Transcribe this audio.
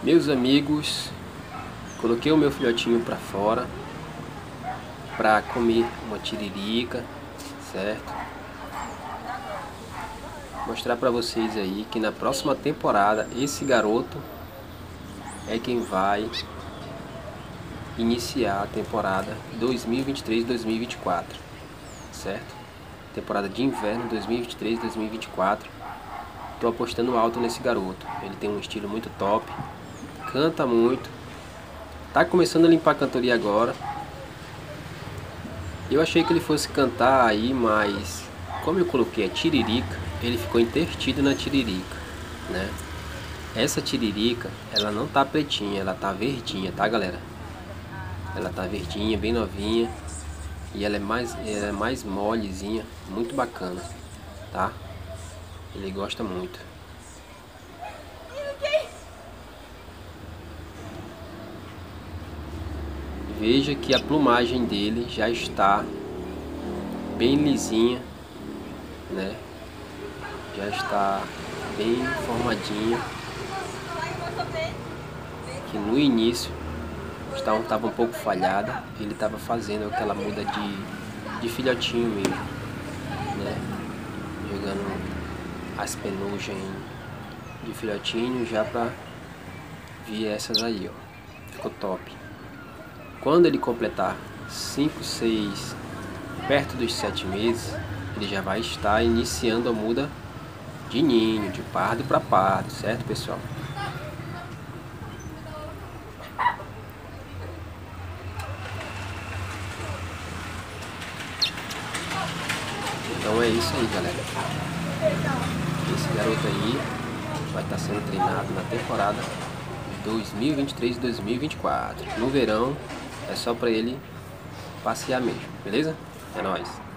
Meus amigos, coloquei o meu filhotinho para fora para comer uma tiririca, certo? Mostrar para vocês aí que na próxima temporada esse garoto é quem vai iniciar a temporada 2023-2024, certo? Temporada de inverno 2023-2024. Tô apostando alto nesse garoto. Ele tem um estilo muito top, canta muito. Tá começando a limpar a cantoria agora. Eu achei que ele fosse cantar aí, mas como eu coloquei a tiririca, ele ficou intertido na tiririca, né? Essa tiririca, ela não tá pretinha, ela tá verdinha, tá galera? Ela tá verdinha, bem novinha. E ela é mais, ela é mais molezinha, muito bacana, tá? Ele gosta muito. Veja que a plumagem dele já está bem lisinha, né? Já está bem formadinha. Que no início estava, um pouco falhada, ele estava fazendo aquela muda de, de filhotinho mesmo, né? Jogando as penugens de filhotinho já para vir essas aí, ó. Ficou top. Quando ele completar 5, 6, perto dos 7 meses, ele já vai estar iniciando a muda de ninho, de pardo para pardo, certo pessoal? Então é isso aí galera. Esse garoto aí vai estar sendo treinado na temporada 2023-2024. No verão é só para ele passear mesmo, beleza? É nóis.